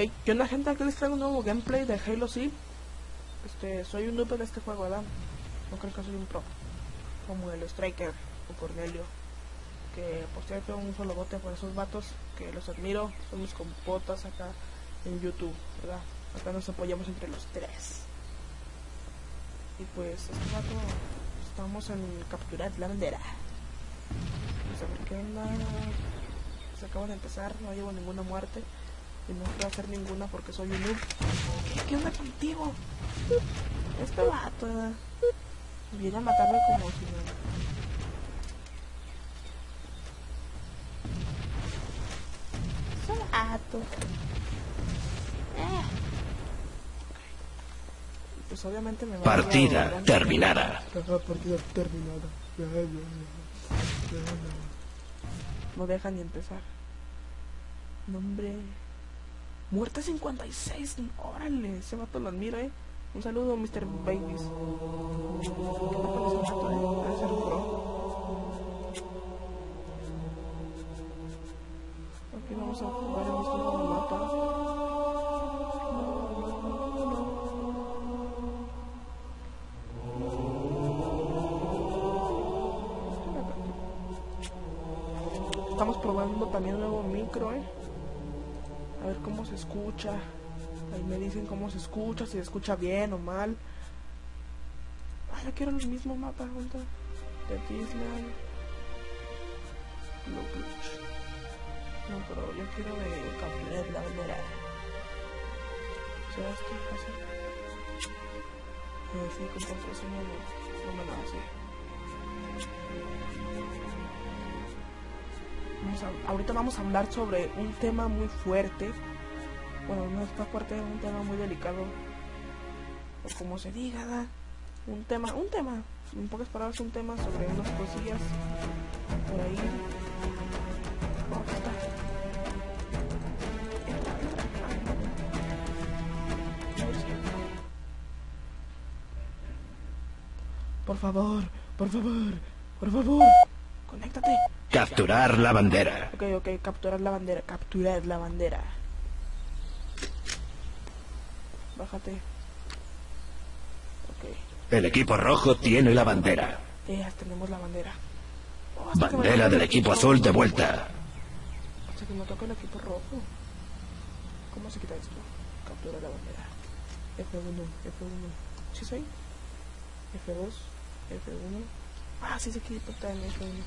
Hey, ¿qué onda gente? Aquí les traigo un nuevo gameplay de Halo C. Este, soy un noob en este juego, ¿verdad? No creo que soy un pro. Como el Striker o Cornelio. Que por cierto un solo bote por esos vatos que los admiro. Son mis compotas acá en YouTube, ¿verdad? Acá nos apoyamos entre los tres. Y pues este rato estamos en capturar la bandera. Vamos a ver qué onda. Se acaba de empezar, no llevo ninguna muerte. Y no quiero hacer ninguna porque soy un noob. ¿Qué, qué onda contigo? Este vato eh, viene a matarme como si no. Este vato. Eh. Pues obviamente me va a Partida dar- terminada. Ajá, partida terminada. Ya, ya, ya. Ya, ya. No deja ni empezar. Nombre. Muerte 56. Órale, ese vato lo admiro, eh. Un saludo, Mr. Babies. Aquí vamos a jugar en este nuevo mapa. Estamos probando también un nuevo micro, eh. Ver cómo se escucha. Ahí me dicen cómo se escucha, si se escucha bien o mal. Ah, yo quiero el mismo mapa, junto. De Disney. Blue Clutch. No, pero yo quiero de capturar la bandera. ¿Será esto? Así. Eh, sí, construcción no, no me lo hace. Ahorita vamos a hablar sobre un tema muy fuerte. Bueno, no está fuerte, es un tema muy delicado. O como se diga, un tema, un tema, en pocas palabras, un tema sobre unas cosillas por ahí. Por favor, por favor, por favor, conéctate. Capturar la bandera. Ok, ok, capturar la bandera, capturar la bandera. Bájate. Ok, El equipo rojo tiene la bandera. ya tenemos la bandera. Oh, Bandera del el equipo azul de vuelta. Hasta que me toque el equipo rojo. ¿Cómo se quita esto? Captura la bandera. F1, F1. ¿Sí soy? F2, F1. Ah, sí se quita está en F1.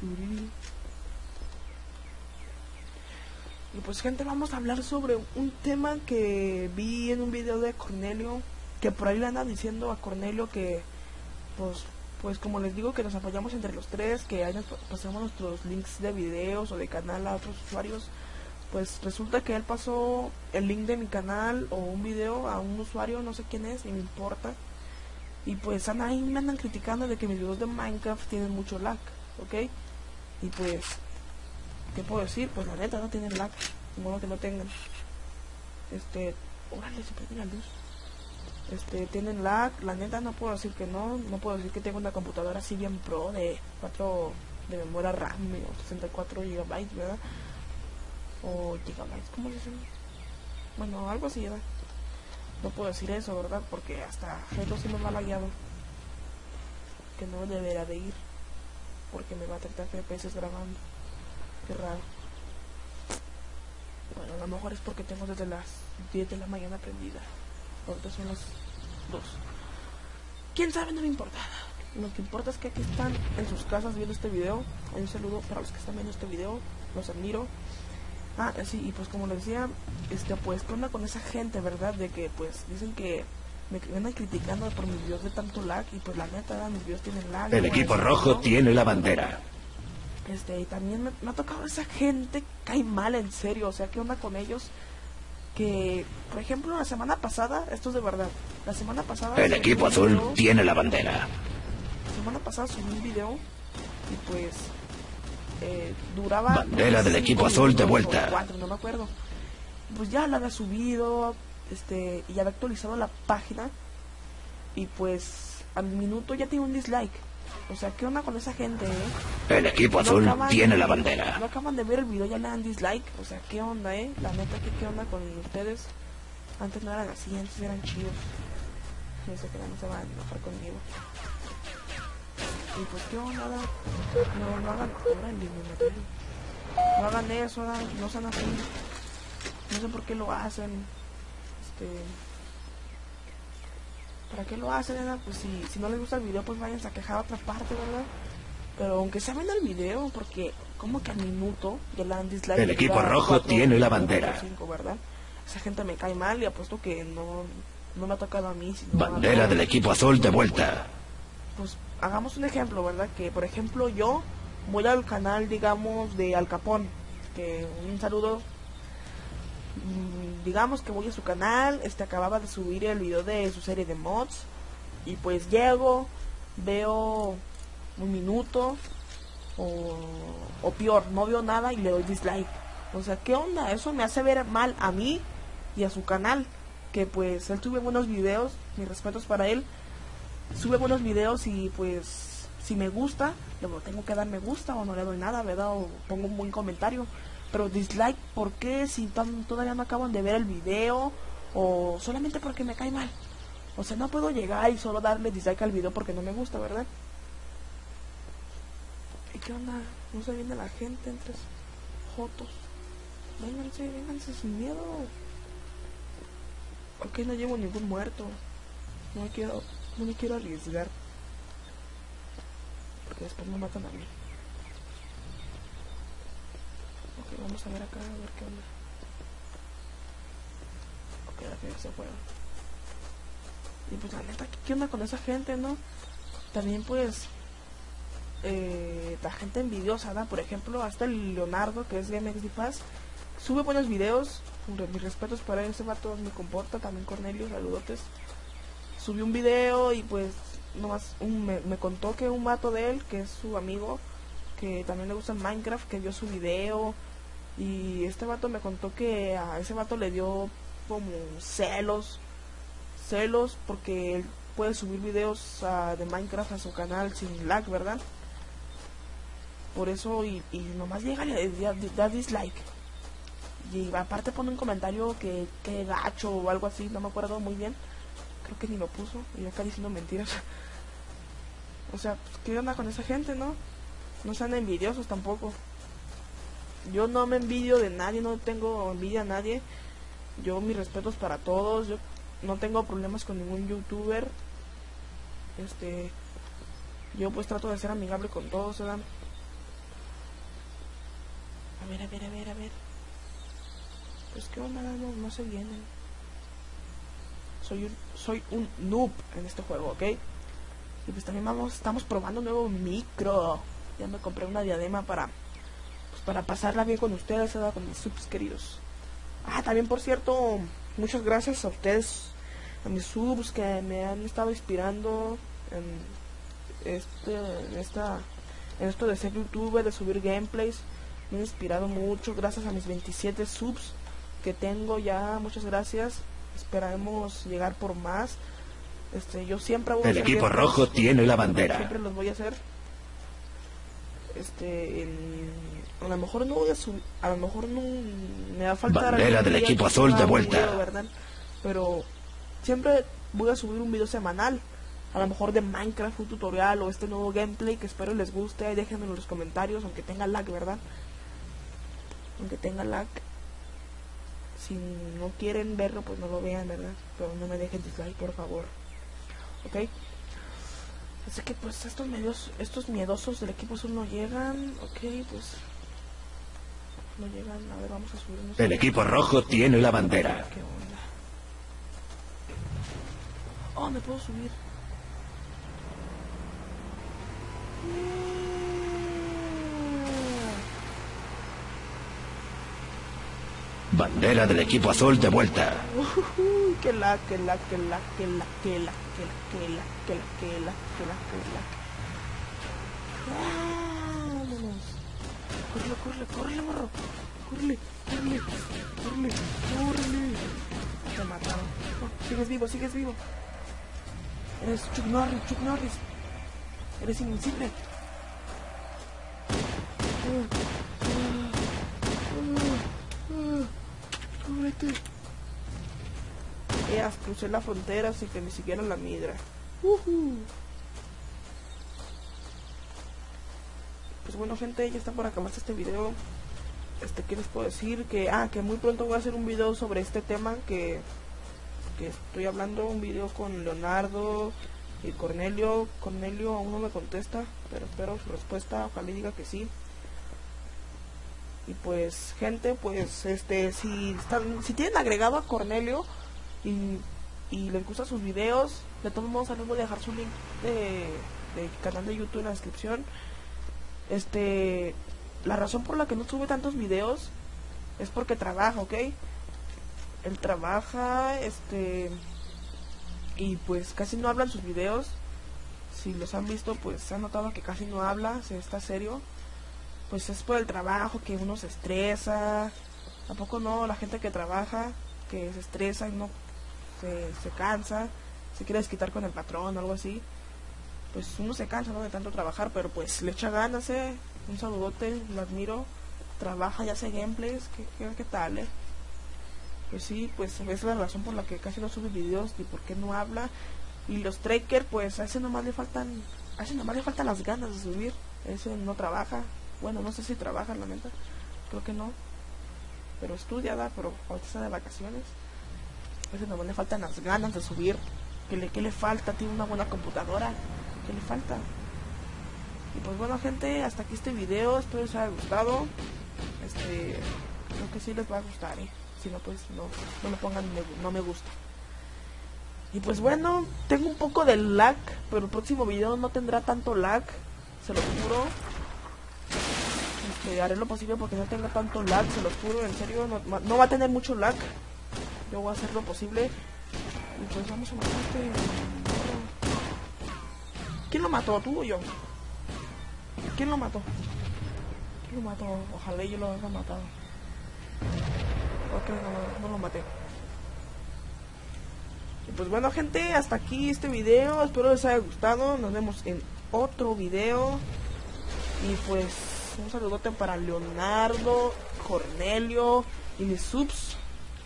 Turiri. Y pues gente, vamos a hablar sobre un tema que vi en un video de Cornelio, que por ahí le andan diciendo a Cornelio que, pues, pues como les digo, que nos apoyamos entre los tres, que ahí nos pa- pasamos nuestros links de videos o de canal a otros usuarios. Pues resulta que él pasó el link de mi canal o un video a un usuario, no sé quién es, ni me importa. Y pues ahí me andan criticando de que mis videos de Minecraft tienen mucho lag, ¿ok? Y pues, ¿qué puedo decir? Pues la neta no tienen lag, modo que no tengan. Este, órale, se prende la luz. Este, tienen lag, la neta no puedo decir que no, no puedo decir que tengo una computadora así bien pro de 4 de memoria RAM o 64 gigabytes, ¿verdad? O gigabytes, ¿cómo se dice? Bueno, algo así, ¿verdad? No puedo decir eso, ¿verdad? Porque hasta Halo sí me va lagueado. Que no debería de ir. Porque me va a 30 FPS grabando. Qué raro. Bueno, a lo mejor es porque tengo desde las 10 de la mañana prendida. Ahorita son las 2. ¿Quién sabe? No me importa. Lo que importa es que aquí están en sus casas viendo este video. Un saludo para los que están viendo este video. Los admiro. Ah, sí, y pues como les decía, este, pues, ¿qué onda con esa gente, verdad? De que, pues, dicen que me andan criticando por mis videos de tanto lag y pues la neta, mis videos tienen lag. El equipo Eso, rojo ¿no? tiene la bandera. Este, y también me, me ha tocado esa gente que cae mal, en serio. O sea, ¿qué onda con ellos? Que, por ejemplo, la semana pasada, esto es de verdad. La semana pasada. El equipo azul video- tiene la bandera. La semana pasada subí un video y pues. Eh, duraba. Bandera del equipo azul de vuelta. cuatro, no me acuerdo. Pues ya la había subido. Este, y había actualizado la página. Y pues, al minuto ya tiene un dislike. O sea, ¿qué onda con esa gente, eh? El equipo No azul acaban tiene la bandera. No acaban de ver el video, ya le dan dislike. O sea, ¿qué onda, eh? La neta, ¿qué, qué onda con ustedes? Antes no eran así, antes eran chidos. No sé que no se van a enojar conmigo. Y pues, ¿qué onda? No, no hagan. Órale, me mataron. No hagan eso, no, no sean así. No sé por qué lo hacen. Este. ¿Para qué lo hacen? Pues si, si no les gusta el video, pues vayan a quejar a otra parte, ¿verdad? Pero aunque se ven el video, porque como que al minuto ya le dan dislike. El equipo rojo tiene la bandera. Esa gente me cae mal y apuesto que no, no me ha tocado a mí. Sino Bandera del equipo azul de vuelta. Pues hagamos un ejemplo, ¿verdad? Que por ejemplo yo voy al canal, digamos, de Al Capón. Que un saludo. Mm, Digamos que voy a su canal, este acababa de subir el video de su serie de mods. Y pues llego, veo un minuto. O, o peor, no veo nada y le doy dislike. O sea, ¿qué onda? Eso me hace ver mal a mí y a su canal. Que pues él tuve buenos videos, mis respetos para él sube buenos videos y pues si me gusta, le tengo que dar me gusta o no le doy nada, ¿verdad? O pongo un buen comentario. Pero dislike, ¿por qué? Si tan- todavía no acaban de ver el video o solamente porque me cae mal. O sea, no puedo llegar y solo darle dislike al video porque no me gusta, ¿verdad? ¿Y qué onda? No se viene la gente entre fotos. Vénganse, vénganse sin miedo. Ok, no llevo ningún muerto. No quiero, no me quiero arriesgar. Porque después me matan a mí. Ok, vamos a ver acá, a ver qué onda. Ok, la que se fueron. Y pues la neta, ¿qué onda con esa gente, no? También pues... Eh, la gente envidiosa, ¿no? Por ejemplo, hasta el Leonardo, que es GameXD Pass, sube buenos videos. Mis respetos para ese vato me comporta. También Cornelio, saludotes subió un video y pues nomás un- me, me contó que un vato de él, que es su amigo, que también le gusta Minecraft, que vio su video y este vato me contó que a ese vato le dio como celos, celos porque él puede subir videos ah, de Minecraft a su canal sin lag, ¿verdad? Por eso y, y nomás llega y da dislike. Y aparte pone un comentario que, que gacho o algo así, no me acuerdo muy bien creo que ni lo puso y acá diciendo mentiras. O sea pues, qué onda con esa gente no no sean envidiosos tampoco. Yo no me envidio de nadie no tengo envidia a nadie. Yo mis respetos para todos. Yo no tengo problemas con ningún youtuber. Este yo pues trato de ser amigable con todos ¿verdad? a ver a ver a ver a ver. Pues qué onda no, no se vienen soy un, soy un noob en este juego, ¿ok? Y pues también vamos, estamos probando un nuevo micro. Ya me compré una diadema para, pues para pasarla bien con ustedes. Con mis subs queridos. Ah, también por cierto, muchas gracias a ustedes, a mis subs que me han estado inspirando en este, en esta, en esto de ser youtuber, de subir gameplays. Me han inspirado mucho, gracias a mis 27 subs que tengo ya, muchas gracias. Esperaremos llegar por más. Este, yo siempre El equipo rojo tiene la bandera. Siempre los voy a hacer. Este, en- a lo mejor no voy a subir, a lo mejor no me va a faltar Bandera del equipo azul de vuelta. video, ¿verdad? Pero siempre voy a subir un video semanal. A lo mejor de Minecraft, un tutorial o este nuevo gameplay que espero les guste. Déjenme en los comentarios, aunque tenga lag, ¿verdad? Aunque tenga lag. Si no quieren verlo, pues no lo vean, ¿verdad? Pero no me dejen dislike, por favor. ¿Ok? Así que pues estos medios, estos miedosos del equipo azul no llegan, ok, pues no llegan, a ver, vamos a subirnos. El equipo rojo tiene la bandera. ¿Qué onda? Oh, me puedo subir. Bandera del equipo azul de vuelta. Que la, que la, que la, que la, que la, que la, que la, que la, que la, que la, que la. Corre, corre, corre, morro. Corre, corre, corre, corre. Te mataron. Sigues vivo, sigues vivo. Eres Chuck Norris, Chuck Norris. Eres invencible. Cúbrete. Ya, crucé la frontera sin que ni siquiera la midra. Pues bueno gente, ya está por acabarse este video. Este, ¿qué les puedo decir? Que, ah, que muy pronto voy a hacer un video sobre este tema que, que estoy hablando, un video con Leonardo y Cornelio. Cornelio aún no me contesta, pero espero su respuesta, ojalá diga que sí. Y pues, gente, pues, este, si están, si tienen agregado a Cornelio y, y les gustan sus videos, de todos modos, les voy a dejar su link de, de canal de YouTube en la descripción. Este, la razón por la que no sube tantos videos es porque trabaja, ¿ok? Él trabaja, este, y pues casi no habla en sus videos. Si los han visto, pues se ha notado que casi no habla, se está serio pues es por el trabajo que uno se estresa. Tampoco no, la gente que trabaja, que se estresa y no se, se cansa, se quiere desquitar con el patrón o algo así. Pues uno se cansa ¿no? de tanto trabajar, pero pues le echa ganas, eh. Un saludote, lo admiro. Trabaja y hace gameplays, ¿qué, qué, tal, eh? Pues sí, pues es la razón por la que casi no sube videos y por qué no habla. Y los trackers, pues a ese nomás le faltan, a ese nomás le faltan las ganas de subir. Ese no trabaja, bueno, no sé si trabaja, la. Creo que no. Pero estudia. Pero ahorita está de vacaciones. A veces no le faltan las ganas de subir. ¿Qué le, qué le falta? Tiene una buena computadora. ¿Qué le falta? Y pues bueno, gente, hasta aquí este video. Espero les haya gustado. Este, creo que sí les va a gustar, ¿eh? Si no, pues no, no me pongan no me gusta. Y pues bueno, tengo un poco de lag, pero el próximo video no tendrá tanto lag, se lo juro haré lo posible porque no tenga tanto lag, se lo juro, en serio, no, va a tener mucho lag. Yo voy a hacer lo posible. Y pues vamos a matar. ¿Quién lo mató? ¿Tú o yo? ¿Quién lo mató? ¿Quién lo mató? Ojalá yo lo haya matado. Ok, no, no lo maté. Y pues bueno gente, hasta aquí este video. Espero les haya gustado. Nos vemos en otro video. Y pues un saludote para Leonardo, Cornelio y mis subs.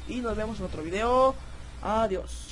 Y nos vemos en otro video. Adiós.